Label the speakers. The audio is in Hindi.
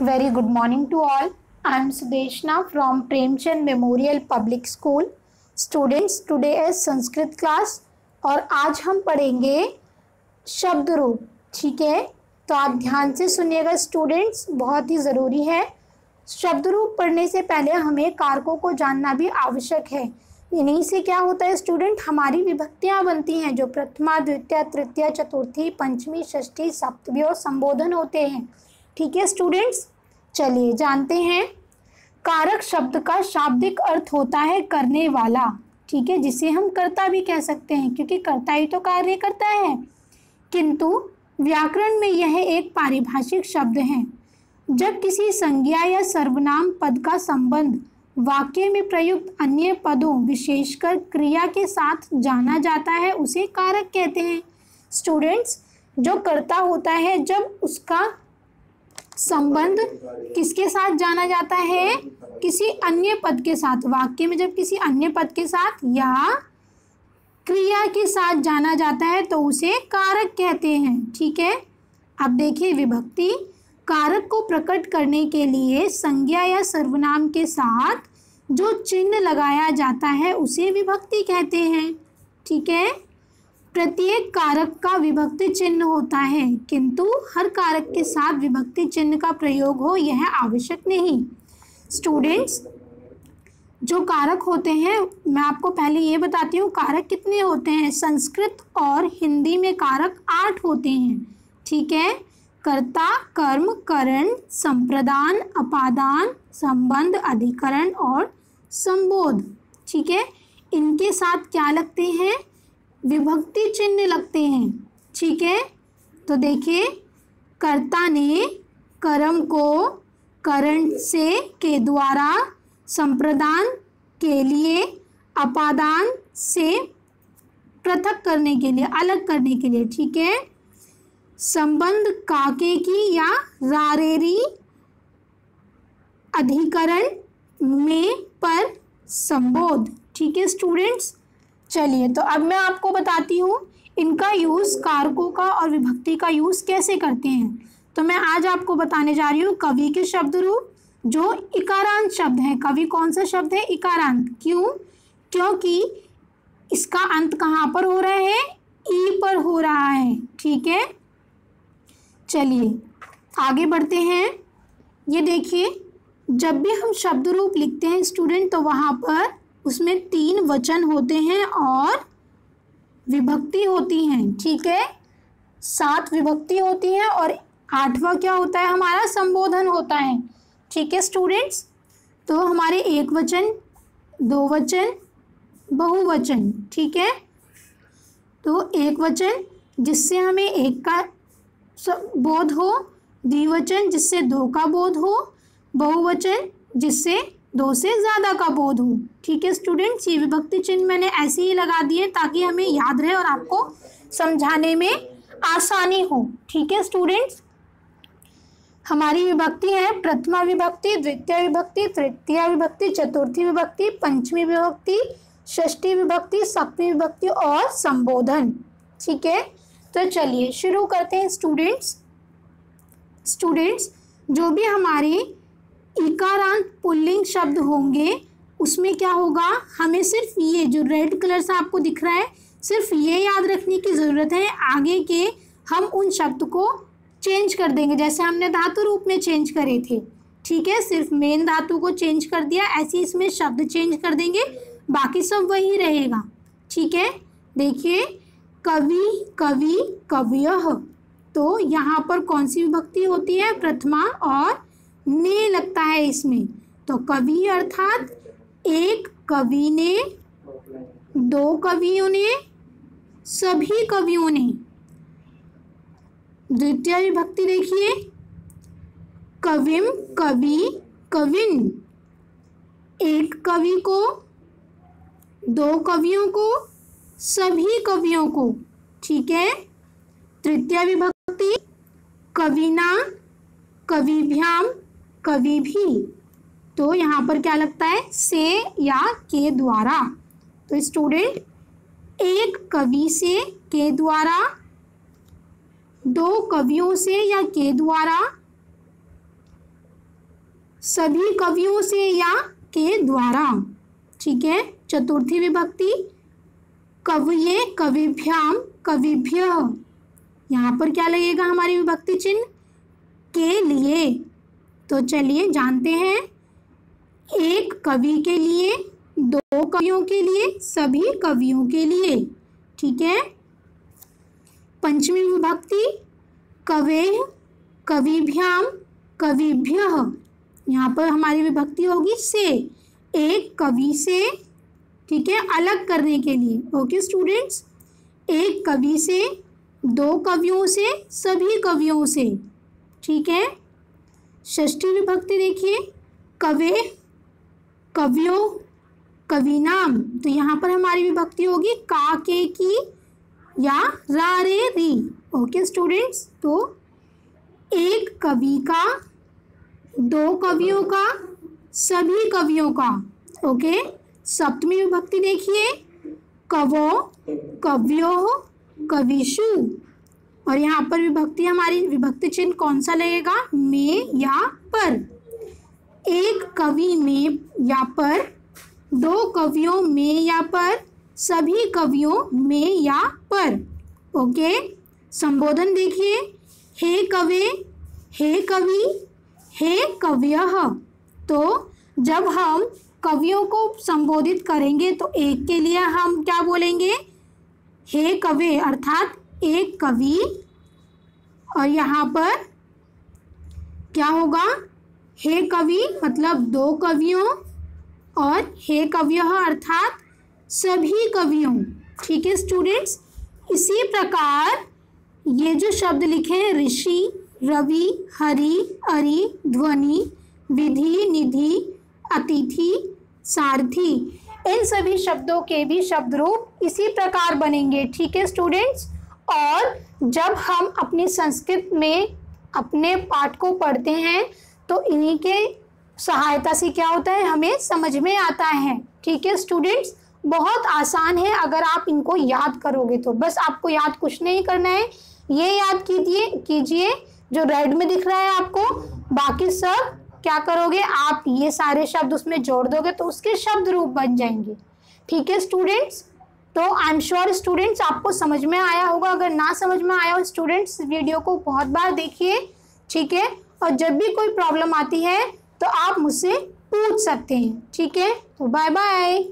Speaker 1: Very good morning to all. I am Sudeshna from Premchand Memorial Public School. Students, today is Sanskrit class और आज हम पढ़ेंगे शब्द रूप ठीक है तो आप ध्यान से सुनिएगा स्टूडेंट्स बहुत ही ज़रूरी है शब्द रूप पढ़ने से पहले हमें कारकों को जानना भी आवश्यक है इन्हीं से क्या होता है स्टूडेंट हमारी विभक्तियाँ बनती हैं जो प्रथमा द्वितीय तृतीय चतुर्थी पंचमी षष्ठी सप्तमी और संबोधन होते हैं ठीक है स्टूडेंट्स चलिए जानते हैं। कारक शब्द का शाब्दिक अर्थ होता है करने वाला, ठीक है, जिसे हम कर्ता भी कह सकते हैं, क्योंकि कर्ता ही तो कार्य करता है। किंतु व्याकरण में यह एक पारिभाषिक शब्द है। जब किसी संज्ञा या सर्वनाम पद का संबंध वाक्य में प्रयुक्त अन्य पदों विशेषकर क्रिया के साथ जाना जाता है, उसे कारक कहते हैं। स्टूडेंट्स जो कर्ता होता है, जब उसका संबंध किसके साथ जाना जाता है? किसी अन्य पद के साथ। वाक्य में जब किसी अन्य पद के साथ या क्रिया के साथ जाना जाता है तो उसे कारक कहते हैं। ठीक है? अब देखिए विभक्ति। कारक को प्रकट करने के लिए संज्ञा या सर्वनाम के साथ जो चिन्ह लगाया जाता है, उसे विभक्ति कहते हैं। ठीक है? प्रत्येक कारक का विभक्ति चिन्ह होता है, किंतु हर कारक के साथ विभक्ति चिन्ह का प्रयोग हो, यह आवश्यक नहीं। स्टूडेंट्स जो कारक होते हैं, मैं आपको पहले ये बताती हूँ, कारक कितने होते हैं? संस्कृत और हिंदी में कारक आठ होते हैं। ठीक है? कर्ता, कर्म, करण, संप्रदान, अपादान, संबंध, अधिकरण और संबोध। ठीक है? इनके साथ क्या लगते हैं? विभक्ति चिन्ह लगते हैं। ठीक है? तो देखिए, कर्ता ने कर्म को करण से के द्वारा संप्रदान के लिए अपादान से पृथक करने के लिए, अलग करने के लिए, ठीक है? संबंध काके की या रारेरी अधिकरण में पर संबोध, ठीक है स्टूडेंट्स चलिए तो अब मैं आपको बताती हूँ इनका यूज़ कारकों का और विभक्ति का यूज़ कैसे करते हैं। तो मैं आज आपको बताने जा रही हूँ कवि के शब्द रूप, जो इकारांत शब्द है। कवि कौन सा शब्द है? इकारांत। क्यों? क्योंकि इसका अंत कहाँ पर हो रहा है? ई पर हो रहा है। ठीक है? चलिए, आगे बढ़ते हैं। ये देखिए, जब भी हम शब्द रूप लिखते हैं स्टूडेंट तो वहाँ पर उसमें तीन वचन होते हैं और विभक्ति होती हैं, ठीक है? सात विभक्ति होती हैं और आठवां क्या होता है? हमारा संबोधन होता है, ठीक है स्टूडेंट्स तो हमारे एक वचन, दो वचन, बहुवचन, ठीक है? तो एक वचन जिससे हमें एक का बोध हो, द्विवचन जिससे दो का बोध हो, बहुवचन जिससे दो से ज़्यादा का बोध हो। ठीक है स्टूडेंट्स ये विभक्ति चिन्ह मैंने ऐसे ही लगा दिए ताकि हमें याद रहे और आपको समझाने में आसानी हो। ठीक है स्टूडेंट्स हमारी विभक्ति है प्रथमा विभक्ति, द्वितीय विभक्ति, तृतीय विभक्ति, चतुर्थी विभक्ति, पंचमी विभक्ति, षष्ठी विभक्ति, सप्तमी विभक्ति और संबोधन। ठीक है तो चलिए शुरू करते हैं स्टूडेंट्स स्टूडेंट्स जो भी हमारी इकारांत पुल्लिंग शब्द होंगे। उसमें क्या होगा? हमें सिर्फ़ ये, जो रेड कलर से आपको दिख रहा है, सिर्फ़ ये याद रखने की ज़रूरत है। आगे के हम उन शब्द को चेंज कर देंगे, जैसे हमने धातु रूप में चेंज करे थे। ठीक है? सिर्फ़ मेन धातु को चेंज कर दिया, ऐसे इसमें शब्द चेंज कर देंगे। बाकी सब वही रहेगा। ठीक है? देखिए, कवि कवि कव्य तो यहाँ पर कौन सी विभक्ति होती है? प्रथमा और ने लगता है इसमें। तो कवि अर्थात एक कवि ने, दो कवियों ने, सभी कवियों ने। द्वितीय विभक्ति देखिए। कविम कवि कविन। एक कवि को, दो कवियों को, सभी कवियों को। ठीक है? तृतीय विभक्ति, कविना, कविभ्याम। कवि भी। तो यहाँ पर क्या लगता है? से या के द्वारा। तो स्टूडेंट एक कवि से के द्वारा, दो कवियों से या के द्वारा, सभी कवियों से या के द्वारा। ठीक है? चतुर्थी विभक्ति, कविये कविभ्याम कविभ्य। यहाँ पर क्या लगेगा हमारी विभक्ति चिन्ह? के लिए। तो चलिए जानते हैं। एक कवि के लिए, दो कवियों के लिए, सभी कवियों के लिए। ठीक है? पंचमी विभक्ति, कवे कविभ्याम कविभ्य। यहाँ पर हमारी विभक्ति होगी से, एक कवि से। ठीक है? अलग करने के लिए। Okay students? एक कवि से, दो कवियों से, सभी कवियों से। ठीक है? षष्ठी विभक्ति देखिए। कवे, कवियों, कविनाम। तो यहाँ पर हमारी विभक्ति होगी का के की या रा रे री। ओके स्टूडेंट्स तो एक कवि का, दो कवियों का, सभी कवियों का। ओके सप्तमी विभक्ति देखिए। कवो, कव्यो कविशु और यहाँ पर विभक्ति हमारी, विभक्ति चिन्ह कौन सा लगेगा? में या पर। एक कवि में या पर, दो कवियों में या पर, सभी कवियों में या पर। ओके? संबोधन देखिए। हे कवे, हे कवि, हे कव्य। तो जब हम कवियों को संबोधित करेंगे तो एक के लिए हम क्या बोलेंगे? हे कवे, अर्थात एक कवि और यहाँ पर क्या होगा? हे कवि मतलब दो कवियों और हे कव्य अर्थात सभी कवियों। ठीक है स्टूडेंट्स इसी प्रकार ये जो शब्द लिखे हैं, ऋषि, रवि, हरि, अरि, ध्वनि, विधि, निधि, अतिथि, सारथी, इन सभी शब्दों के भी शब्द रूप इसी प्रकार बनेंगे। ठीक है स्टूडेंट्स और जब हम अपनी संस्कृत में अपने पाठ को पढ़ते हैं तो इन्हीं के सहायता से क्या होता है? हमें समझ में आता है। ठीक है स्टूडेंट्स बहुत आसान है अगर आप इनको याद करोगे तो। बस आपको याद कुछ नहीं करना है। ये याद कीजिए कीजिए, जो रेड में दिख रहा है आपको। बाकी सब क्या करोगे? आप ये सारे शब्द उसमें जोड़ दोगे तो उसके शब्द रूप बन जाएँगे। ठीक है स्टूडेंट्स तो आई एम श्योर स्टूडेंट्स आपको समझ में आया होगा। अगर ना समझ में आया हो स्टूडेंट्स वीडियो को बहुत बार देखिए, ठीक है? और जब भी कोई प्रॉब्लम आती है तो आप मुझसे पूछ सकते हैं, ठीक है? तो बाय बाय